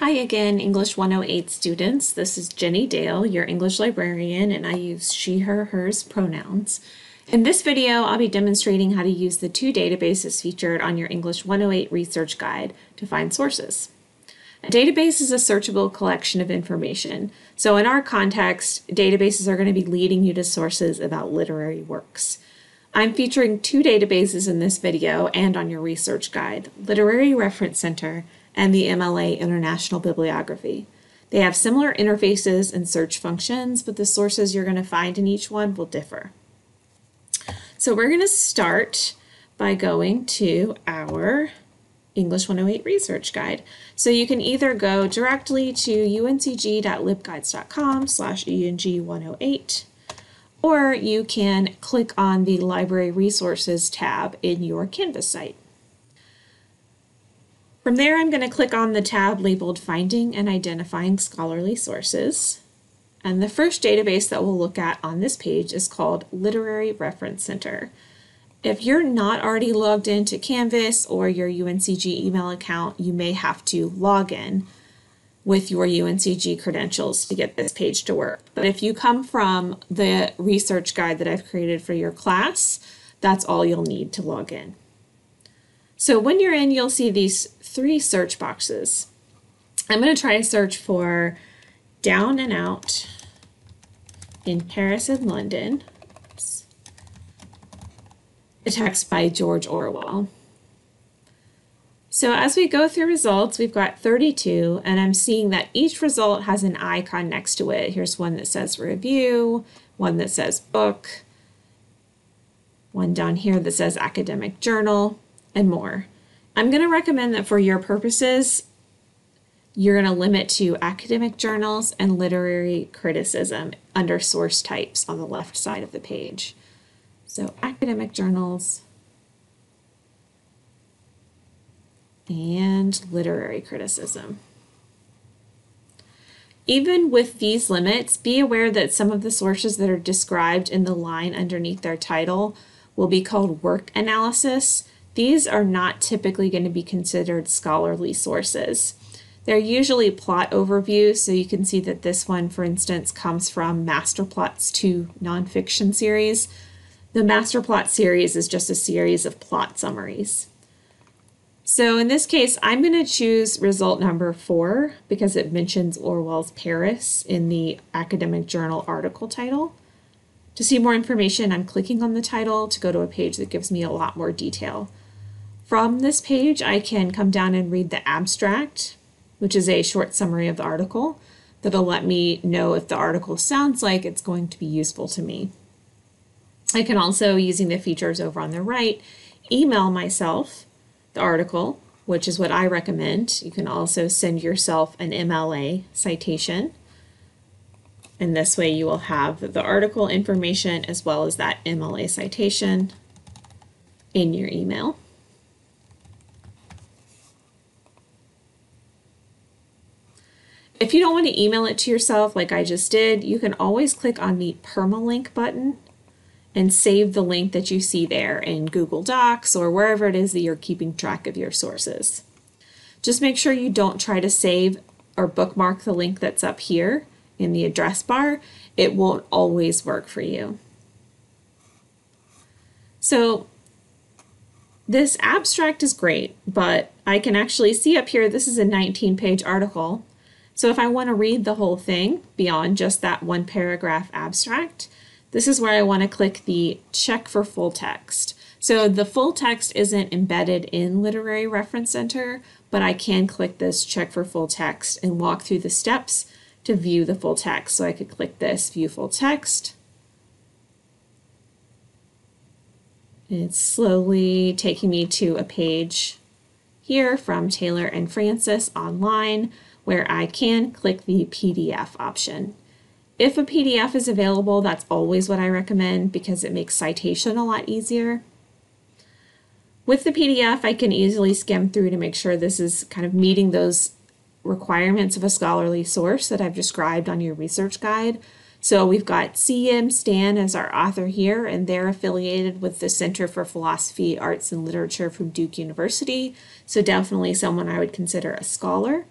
Hi again, English 108 students. This is Jenny Dale, your English librarian, and I use she, her, hers pronouns. In this video, I'll be demonstrating how to use the two databases featured on your English 108 research guide to find sources. A database is a searchable collection of information. So in our context, databases are going to be leading you to sources about literary works. I'm featuring two databases in this video and on your research guide, Literary Reference Center and the MLA International Bibliography. They have similar interfaces and search functions, but the sources you're going to find in each one will differ. So we're going to start by going to our English 108 research guide. So you can either go directly to uncg.libguides.com slash eng108 or you can click on the Library Resources tab in your Canvas site. From there, I'm going to click on the tab labeled Finding and Identifying Scholarly Sources. And the first database that we'll look at on this page is called Literary Reference Center. If you're not already logged into Canvas or your UNCG email account, you may have to log in with your UNCG credentials to get this page to work. But if you come from the research guide that I've created for your class, that's all you'll need to log in. So when you're in, you'll see these three search boxes. I'm going to try to search for Down and Out in Paris and London. A text by George Orwell. So as we go through results, we've got 32, and I'm seeing that each result has an icon next to it. Here's one that says review, one that says book, one down here that says academic journal, and more. I'm going to recommend that for your purposes, you're going to limit to academic journals and literary criticism under source types on the left side of the page. So academic journals and literary criticism. Even with these limits, be aware that some of the sources that are described in the line underneath their title will be called work analysis these are not typically going to be considered scholarly sources. They're usually plot overviews, so you can see that this one, for instance, comes from Masterplots 2 nonfiction series. The Masterplot series is just a series of plot summaries. So in this case, I'm going to choose result number four because it mentions Orwell's Paris in the academic journal article title. To see more information, I'm clicking on the title to go to a page that gives me a lot more detail. From this page, I can come down and read the abstract, which is a short summary of the article that'll let me know if the article sounds like it's going to be useful to me. I can also, using the features over on the right, email myself the article, which is what I recommend. You can also send yourself an MLA citation. And this way you will have the article information as well as that MLA citation in your email. If you don't want to email it to yourself like I just did, you can always click on the permalink button and save the link that you see there in Google Docs or wherever it is that you're keeping track of your sources. Just make sure you don't try to save or bookmark the link that's up here in the address bar. It won't always work for you. So this abstract is great, but I can actually see up here, this is a 19 page article so if I want to read the whole thing beyond just that one paragraph abstract, this is where I want to click the check for full text. So the full text isn't embedded in Literary Reference Center, but I can click this check for full text and walk through the steps to view the full text. So I could click this view full text. It's slowly taking me to a page here from Taylor and Francis online where I can click the PDF option. If a PDF is available, that's always what I recommend because it makes citation a lot easier. With the PDF, I can easily skim through to make sure this is kind of meeting those requirements of a scholarly source that I've described on your research guide. So we've got CM Stan as our author here, and they're affiliated with the Center for Philosophy, Arts, and Literature from Duke University. So definitely someone I would consider a scholar.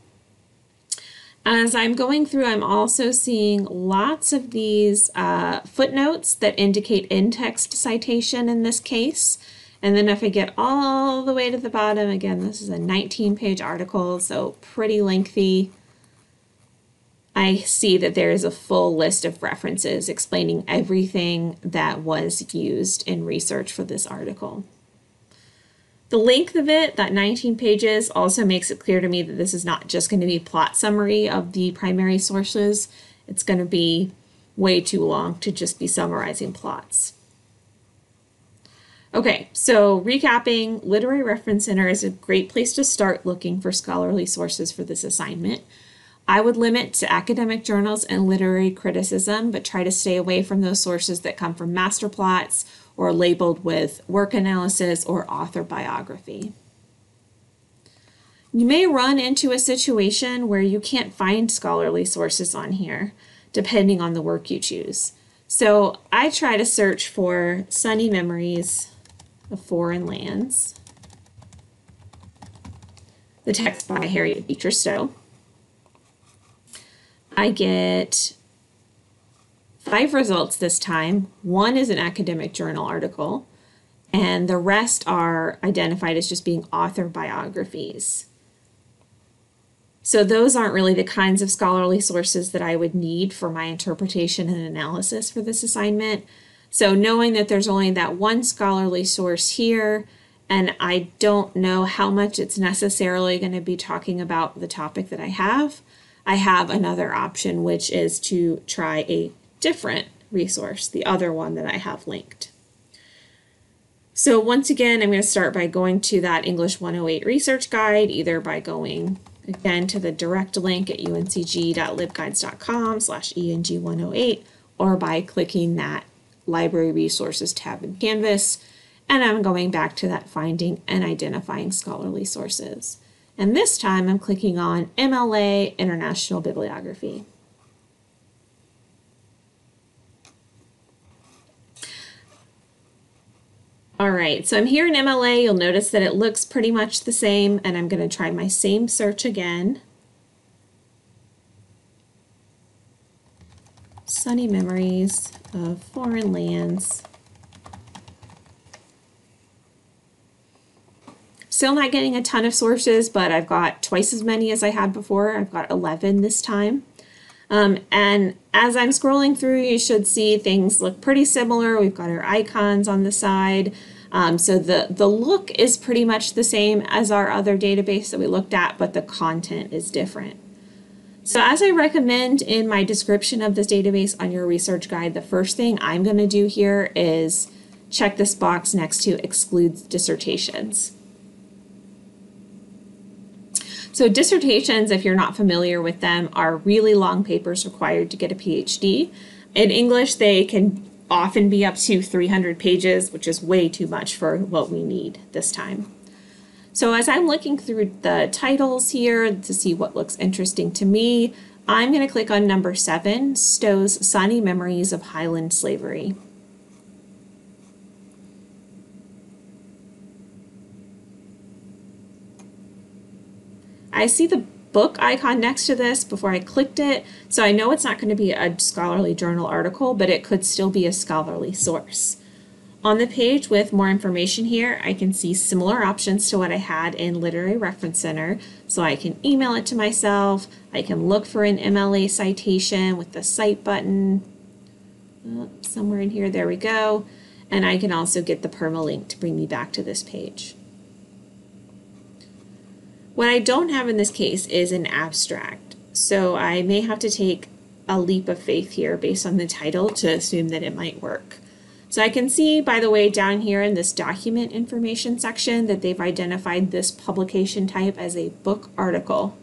As I'm going through, I'm also seeing lots of these uh, footnotes that indicate in-text citation in this case. And then if I get all the way to the bottom, again, this is a 19 page article, so pretty lengthy. I see that there is a full list of references explaining everything that was used in research for this article. The length of it, that 19 pages, also makes it clear to me that this is not just going to be plot summary of the primary sources. It's going to be way too long to just be summarizing plots. Okay, so recapping, Literary Reference Center is a great place to start looking for scholarly sources for this assignment. I would limit to academic journals and literary criticism, but try to stay away from those sources that come from Masterplots or labeled with work analysis or author biography. You may run into a situation where you can't find scholarly sources on here, depending on the work you choose. So I try to search for Sunny Memories of Foreign Lands, the text by Harriet Beecher Stowe. I get five results this time. One is an academic journal article, and the rest are identified as just being author biographies. So, those aren't really the kinds of scholarly sources that I would need for my interpretation and analysis for this assignment. So, knowing that there's only that one scholarly source here, and I don't know how much it's necessarily going to be talking about the topic that I have, I have another option, which is to try a different resource, the other one that I have linked. So once again, I'm going to start by going to that English 108 research guide, either by going again to the direct link at uncg.libguides.com slash eng108 or by clicking that library resources tab in Canvas. And I'm going back to that finding and identifying scholarly sources. And this time I'm clicking on MLA International Bibliography. All right, so I'm here in MLA. You'll notice that it looks pretty much the same, and I'm going to try my same search again. Sunny Memories of Foreign Lands. Still not getting a ton of sources, but I've got twice as many as I had before. I've got 11 this time. Um, and as I'm scrolling through, you should see things look pretty similar. We've got our icons on the side. Um, so the, the look is pretty much the same as our other database that we looked at, but the content is different. So as I recommend in my description of this database on your research guide, the first thing I'm going to do here is check this box next to excludes dissertations. So dissertations, if you're not familiar with them, are really long papers required to get a PhD. In English, they can often be up to 300 pages, which is way too much for what we need this time. So as I'm looking through the titles here to see what looks interesting to me, I'm going to click on number seven, Stowe's Sunny Memories of Highland Slavery. I see the book icon next to this before I clicked it, so I know it's not going to be a scholarly journal article, but it could still be a scholarly source. On the page with more information here, I can see similar options to what I had in Literary Reference Center. So I can email it to myself, I can look for an MLA citation with the cite button, oh, somewhere in here, there we go. And I can also get the permalink to bring me back to this page. What I don't have in this case is an abstract, so I may have to take a leap of faith here based on the title to assume that it might work. So I can see, by the way, down here in this document information section that they've identified this publication type as a book article.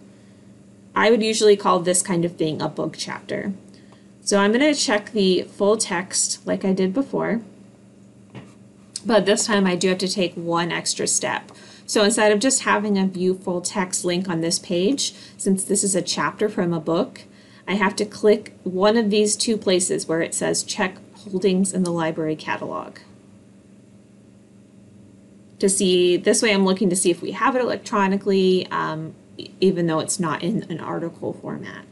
I would usually call this kind of thing a book chapter. So I'm going to check the full text like I did before, but this time I do have to take one extra step. So instead of just having a view full text link on this page, since this is a chapter from a book, I have to click one of these two places where it says check holdings in the library catalog. To see, this way I'm looking to see if we have it electronically, um, even though it's not in an article format.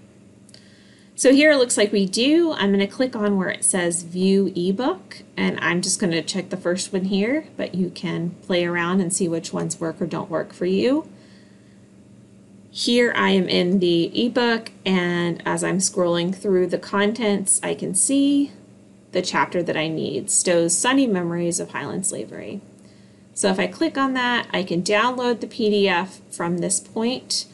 So here it looks like we do. I'm going to click on where it says view ebook and I'm just going to check the first one here, but you can play around and see which ones work or don't work for you. Here I am in the ebook and as I'm scrolling through the contents, I can see the chapter that I need, Stowe's Sunny Memories of Highland Slavery. So if I click on that, I can download the PDF from this point,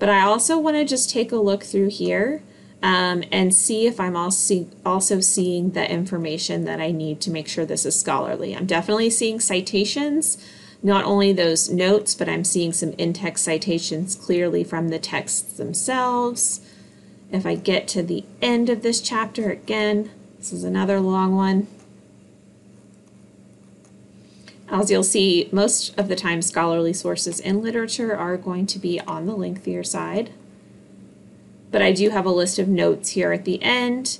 but I also want to just take a look through here um, and see if I'm also, also seeing the information that I need to make sure this is scholarly. I'm definitely seeing citations, not only those notes, but I'm seeing some in-text citations clearly from the texts themselves. If I get to the end of this chapter again, this is another long one. As you'll see, most of the time scholarly sources in literature are going to be on the lengthier side but I do have a list of notes here at the end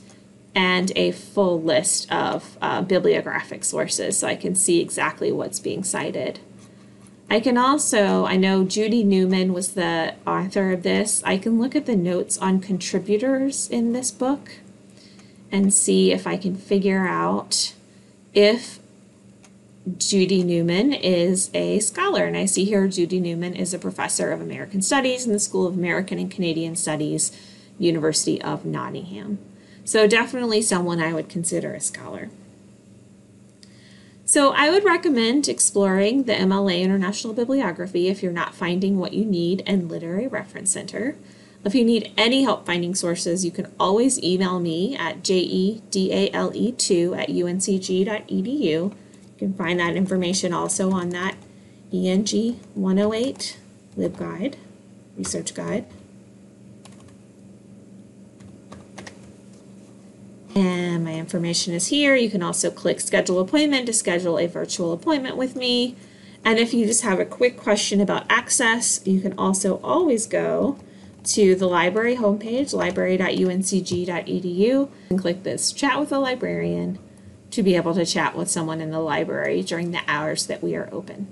and a full list of uh, bibliographic sources so I can see exactly what's being cited. I can also, I know Judie Newman was the author of this. I can look at the notes on contributors in this book and see if I can figure out if Judie Newman is a scholar. And I see here Judie Newman is a professor of American Studies in the School of American and Canadian Studies, University of Nottingham. So definitely someone I would consider a scholar. So I would recommend exploring the MLA International Bibliography if you're not finding what you need in Literary Reference Center. If you need any help finding sources, you can always email me at jedale2 at uncg.edu you can find that information also on that ENG 108 LibGuide, research guide. And my information is here. You can also click schedule appointment to schedule a virtual appointment with me. And if you just have a quick question about access, you can also always go to the library homepage, library.uncg.edu, and click this chat with a librarian to be able to chat with someone in the library during the hours that we are open.